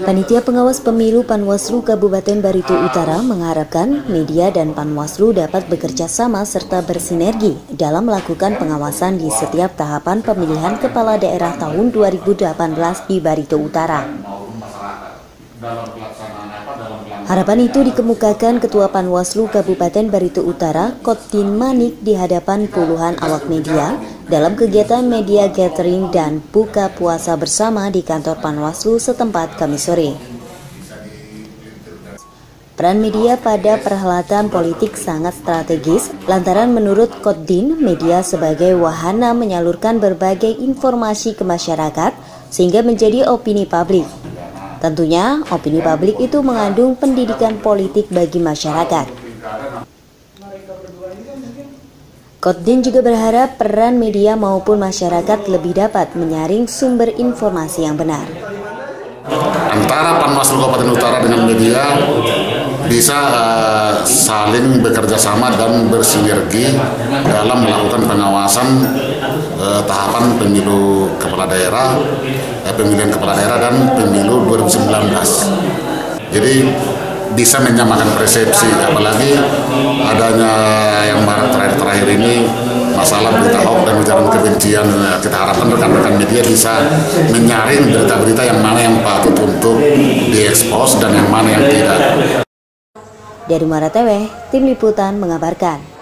Panitia Pengawas Pemilu Panwaslu Kabupaten Barito Utara mengharapkan media dan Panwaslu dapat bekerja sama serta bersinergi dalam melakukan pengawasan di setiap tahapan pemilihan kepala daerah tahun 2018 di Barito Utara. Harapan itu dikemukakan Ketua Panwaslu Kabupaten Barito Utara, Kotin Manik di hadapan puluhan awak media dalam kegiatan media gathering dan buka puasa bersama di kantor Panwaslu setempat Kamis sore. Peran media pada perhelatan politik sangat strategis lantaran menurut Koddin, media sebagai wahana menyalurkan berbagai informasi ke masyarakat sehingga menjadi opini publik. Tentunya, opini publik itu mengandung pendidikan politik bagi masyarakat. Kotdin juga berharap peran media maupun masyarakat lebih dapat menyaring sumber informasi yang benar. Antara Panwaslu Kabupaten Utara dengan media bisa uh, saling bekerja sama dan bersinergi dalam melakukan pengawasan uh, tahapan pemilu kepala daerah, uh, pemilihan kepala daerah dan pemilu 2019. Jadi bisa menyamakan persepsi apalagi adanya yang terakhir-terakhir ini masalah berita hoax dan ujaran kebencian kita harapkan rekan-rekan media bisa menyaring berita-berita yang mana yang patut untuk diekspos dan yang mana yang tidak. Dari TV, tim liputan mengabarkan.